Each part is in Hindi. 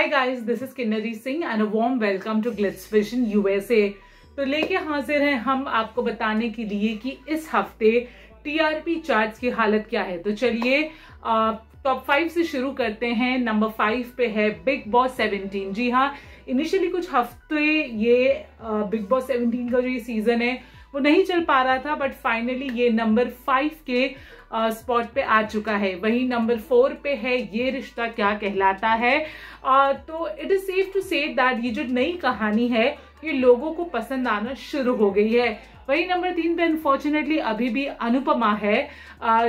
Hi guys this is Kinnari Singh and a warm welcome to Glitz Vision USA तो लेके हाजिर हैं हम आपको बताने के लिए कि इस हफ़्ते टीआरपी चार्ट्स की हालत क्या है। तो चलिए टॉप फाइव से शुरू करते हैं। नंबर फाइव पे है बिग बॉस सेवनटीन जी हाँ इनिशियली कुछ हफ़्ते ये बिग बॉस सेवनटीन का जो ये सीज़न है वो नहीं चल पा रहा था बट फाइनली ये नंबर फाइव के स्पॉट पे आ चुका है। वही नंबर फोर पे है ये रिश्ता क्या कहलाता है? Uh, तो it is safe to say that ये जो नई कहानी है ये लोगों को पसंद आना शुरू हो गई है। वही नंबर तीन पे अनफॉर्चुनेटली अभी भी अनुपमा है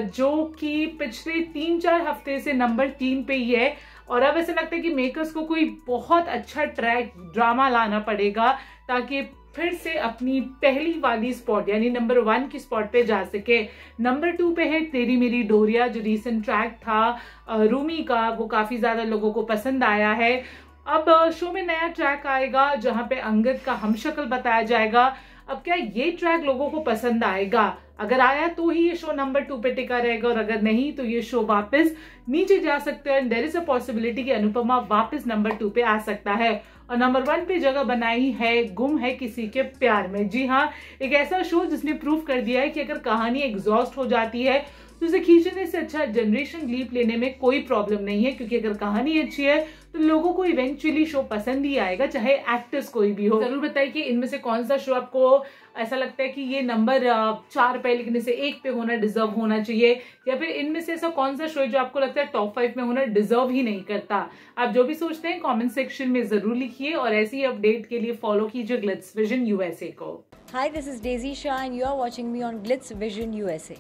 जो कि पिछले तीन चार हफ़्ते से नंबर तीन पे ही है। और अब ऐसा लगता है कि मेकर्स को कोई बहुत अच्छा ट्रैक ड्रामा लाना पड़ेगा ताकि फिर से अपनी पहली वाली स्पॉट यानी नंबर वन की स्पॉट पे जा सके। नंबर टू पे है तेरी मेरी डोरिया, जो रिसेंट ट्रैक था रूमी का, वो काफ़ी ज़्यादा लोगों को पसंद आया है। अब शो में नया ट्रैक आएगा, जहाँ पे अंगद का हम शक्ल बताया जाएगा। अब क्या ये ट्रैक लोगों को पसंद आएगा? अगर आया तो ही ये शो नंबर टू पे टिका रहेगा और अगर नहीं तो ये शो वापस नीचे जा सकते हैं देर इज़ अ पॉसिबिलिटी कि अनुपमा वापस नंबर टू पे आ सकता है। और नंबर वन पे जगह बनाई है, गुम है किसी के प्यार में। जी हाँ एक ऐसा शो जिसने प्रूव कर दिया है कि अगर कहानी एग्जॉस्ट हो जाती है तो उसे खींचने से अच्छा जनरेशन लीप लेने में कोई प्रॉब्लम नहीं है क्योंकि अगर कहानी अच्छी है तो लोगों को इवेंचुअली शो पसंद ही आएगा चाहे एक्टर्स कोई भी हो। ज़रूर बताइए कि इनमें से कौन सा शो आपको ऐसा लगता है कि ये नंबर चार पे लिखने से एक पे होना डिजर्व होना चाहिए? या फिर इनमें से ऐसा कौन सा शो है जो आपको लगता है टॉप फाइव में होना डिजर्व ही नहीं करता? आप जो भी सोचते हैं कमेंट सेक्शन में ज़रूर लिखिए और ऐसी अपडेट के लिए फॉलो कीजिए ग्लिट्स विजन यूएसए को। Hi, this is Daisy Shah and you are watching me on Glitz Vision USA.